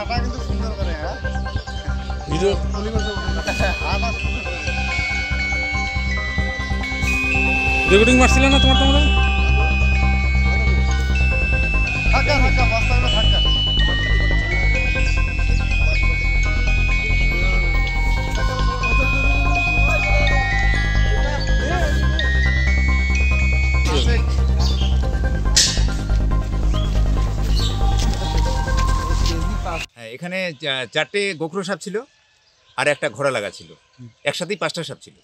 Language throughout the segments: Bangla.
হাওয়া কিন্তু সুন্দর করে হ্যাঁ? ভিডিও রেকর্ডিং মারছিল না তোমার তোমাদের এখানে চা- চারটে গোখরো সাপ ছিল আর একটা ঘোড়া লাগা ছিল। একসাথেই পাঁচটা সাপ ছিল।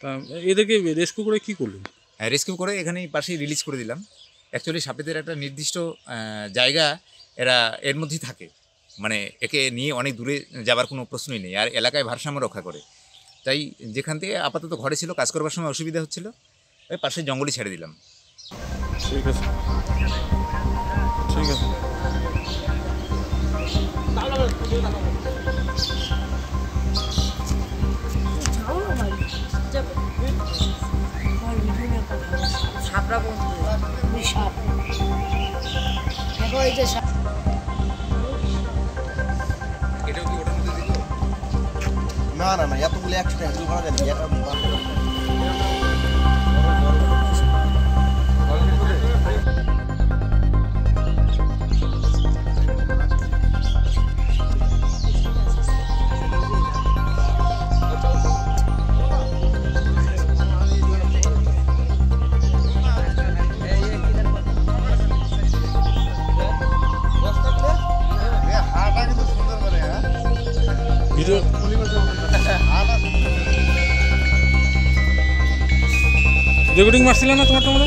তা এদেরকে রেস্কিউ করে কি করলেন? হ্যাঁ রেস্কিউ করে এখানেই পাশেই রিলিজ করে দিলাম। অ্যাকচুয়ালি সাপেদের একটা নির্দিষ্ট জায়গা এরা এর মধ্যেই থাকে। মানে একে নিয়ে অনেক দূরে যাবার কোনো প্রশ্নই নেই আর এলাকায় ভারসাম্য রক্ষা করে। তাই যেখান থেকে আপাতত ঘরে ছিল কাজ করবার সময় অসুবিধা হচ্ছিল ওই পাশে জঙ্গলই ছেড়ে দিলাম। ঠিক আছে। ঠিক আছে। বন্ধু এই যে না না না এতগুলো একসাথে হ্যান্ডেল করা যায় না হাঁটা রেকর্ডিং মারছিল না তোমার তোমরা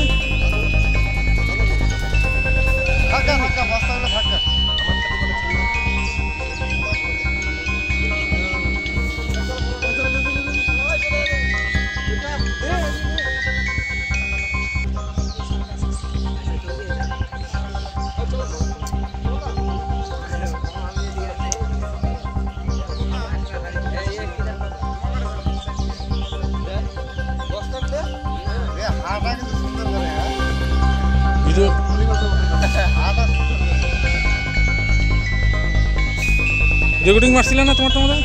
রেকর্ডিং মারছিল না তোমার তোমরা